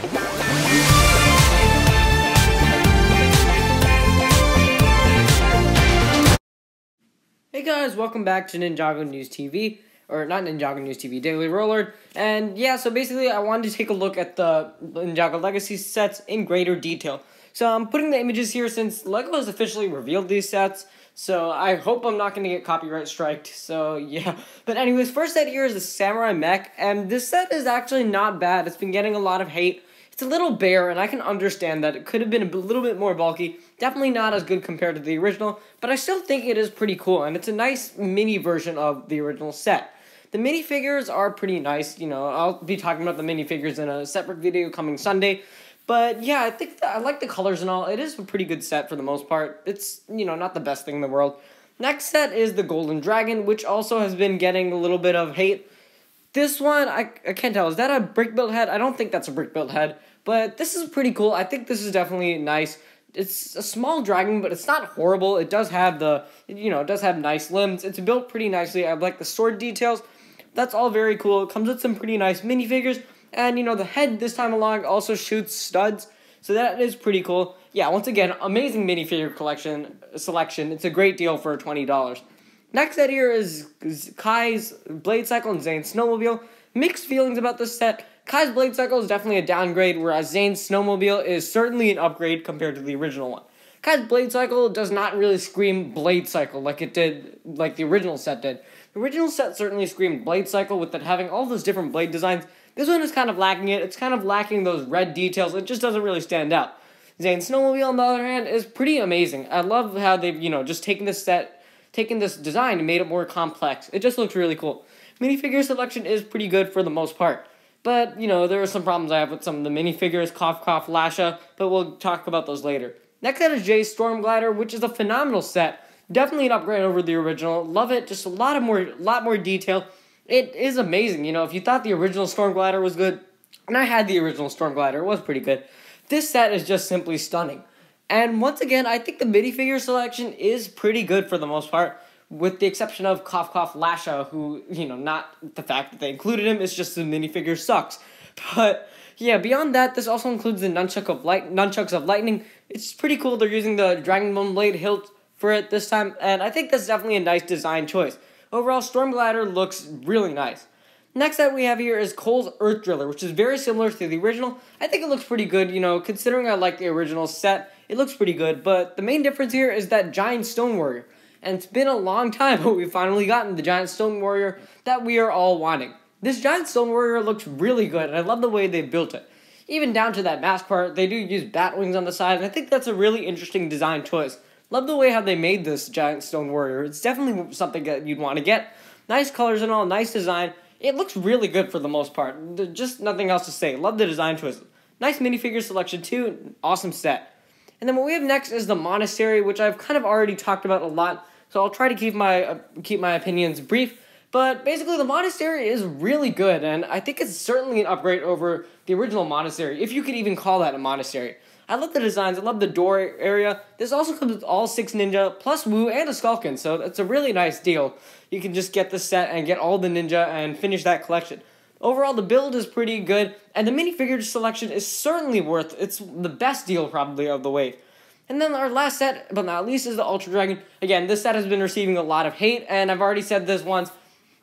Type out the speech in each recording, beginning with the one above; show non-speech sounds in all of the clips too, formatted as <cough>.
Hey guys, welcome back to Ninjago News TV, or not Ninjago News TV, DailyRoLord. And yeah, so basically I wanted to take a look at the Ninjago Legacy sets in greater detail. So I'm putting the images here since LEGO has officially revealed these sets, so I hope I'm not going to get copyright striked, so <laughs> yeah. But anyways, first set here is the Samurai Mech, and this set is actually not bad. It's been getting a lot of hate. It's a little bare, and I can understand that. It could have been a little bit more bulky. Definitely not as good compared to the original, but I still think it is pretty cool, and it's a nice mini version of the original set. The minifigures are pretty nice, you know, I'll be talking about the minifigures in a separate video coming Sunday, but yeah, I think I like the colors and all. It is a pretty good set for the most part. It's, you know, not the best thing in the world. Next set is the Golden Dragon, which also has been getting a little bit of hate. This one, I, I can't tell. Is that a brick built head? I don't think that's a brick built head. But this is pretty cool. I think this is definitely nice. It's a small dragon, but it's not horrible. It does have the, you know, it does have nice limbs. It's built pretty nicely. I like the sword details. That's all very cool. It comes with some pretty nice minifigures. And, you know, the head this time along also shoots studs. So that is pretty cool. Yeah, once again, amazing minifigure collection selection. It's a great deal for $20. Next set here is Kai's Blade Cycle and Zane's Snowmobile. Mixed feelings about this set. Kai's Blade Cycle is definitely a downgrade, whereas Zane's Snowmobile is certainly an upgrade compared to the original one. Kai's Blade Cycle does not really scream Blade Cycle like it did, like the original set did. The original set certainly screamed Blade Cycle with it having all those different blade designs. This one is kind of lacking it. It's kind of lacking those red details. It just doesn't really stand out. Zane's Snowmobile, on the other hand, is pretty amazing. I love how they've, you know, just taken this set, taken this design and made it more complex. It just looks really cool. Minifigure selection is pretty good for the most part. But, you know, there are some problems I have with some of the minifigures, cough cough Lasha, but we'll talk about those later. Next set is Jay's Storm Glider, which is a phenomenal set. Definitely an upgrade over the original. Love it. Just a lot of more, lot more detail. It is amazing. You know, if you thought the original Storm Glider was good, and I had the original Storm Glider, it was pretty good. This set is just simply stunning. And once again, I think the minifigure selection is pretty good for the most part with the exception of Cough Cough Lasha, who, you know, not the fact that they included him, it's just the minifigure sucks. <laughs> But yeah, beyond that, this also includes the nunchuck of light nunchucks of lightning. It's pretty cool they're using the Dragon Bone Blade hilt for it this time, and I think that's definitely a nice design choice. Overall, Storm Glider looks really nice. Next up we have here is Cole's Earth Driller, which is very similar to the original. I think it looks pretty good, you know, considering I like the original set, it looks pretty good, but the main difference here is that Giant Stone Warrior and it's been a long <laughs> time, but we've finally gotten the Giant Stone Warrior that we are all wanting. This Giant Stone Warrior looks really good, and I love the way they built it. Even down to that mask part, they do use bat wings on the side, and I think that's a really interesting design choice. Love the way how they made this Giant Stone Warrior. It's definitely something that you'd want to get. Nice colors and all, nice design. It looks really good for the most part. Just nothing else to say. Love the design choice. Nice minifigure selection too. Awesome set. And then what we have next is the Monastery, which I've kind of already talked about a lot. So I'll try to keep my uh, keep my opinions brief. But basically, the monastery is really good, and I think it's certainly an upgrade over the original monastery, if you could even call that a monastery. I love the designs. I love the door area. This also comes with all six ninja plus Wu and a Skulkin, so it's a really nice deal. You can just get the set and get all the ninja and finish that collection. Overall, the build is pretty good, and the minifigure selection is certainly worth. It's the best deal probably of the wave. And then our last set, but not least, is the Ultra Dragon. Again, this set has been receiving a lot of hate, and I've already said this once.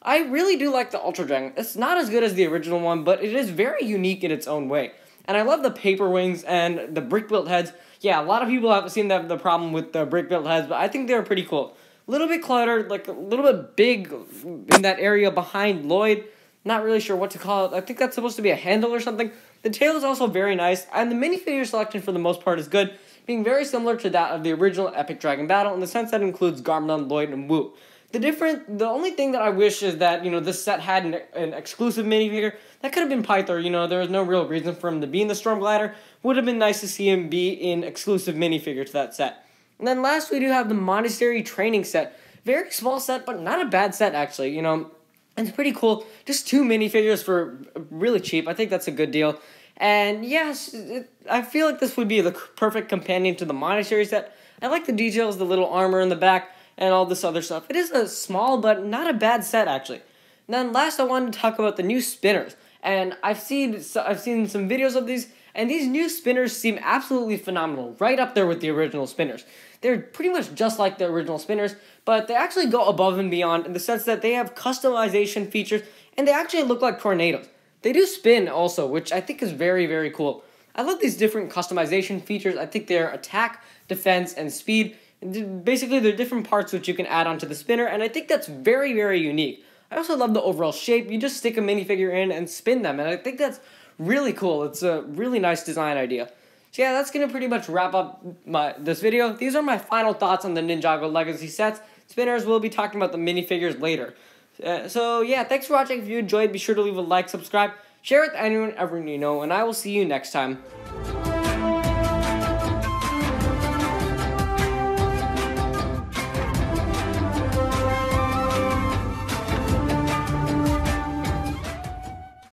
I really do like the Ultra Dragon. It's not as good as the original one, but it is very unique in its own way. And I love the paper wings and the brick built heads. Yeah, a lot of people have seen the, the problem with the brick built heads, but I think they're pretty cool. A little bit cluttered, like a little bit big in that area behind Lloyd. Not really sure what to call it. I think that's supposed to be a handle or something. The tail is also very nice, and the minifigure selection for the most part is good being very similar to that of the original Epic Dragon Battle in the sense that includes Garmadon, Lloyd, and Wu. The different, the only thing that I wish is that you know this set had an, an exclusive minifigure. That could have been Pythor. You know, there was no real reason for him to be in the Storm Glider. Would have been nice to see him be in exclusive minifigure to that set. And then last we do have the Monastery Training Set. Very small set, but not a bad set actually. You know, it's pretty cool. Just two minifigures for uh, really cheap. I think that's a good deal. And yes, it, I feel like this would be the perfect companion to the monastery set. I like the details, the little armor in the back, and all this other stuff. It is a small but not a bad set, actually. And then last, I wanted to talk about the new spinners. and I've seen I've seen some videos of these, and these new spinners seem absolutely phenomenal, right up there with the original spinners. They're pretty much just like the original spinners, but they actually go above and beyond in the sense that they have customization features, and they actually look like tornadoes. They do spin also, which I think is very very cool. I love these different customization features. I think their attack, defense, and speed basically they're different parts which you can add onto the spinner and i think that's very very unique i also love the overall shape you just stick a minifigure in and spin them and i think that's really cool. It's a really nice design idea. So yeah that's gonna pretty much wrap up my this video. These are my final thoughts on the ninjago legacy sets. Spinners we'll be talking about the minifigures later. Uh, so yeah thanks for watching. If you enjoyed be sure to leave a like subscribe share with anyone ever you know and i will see you next time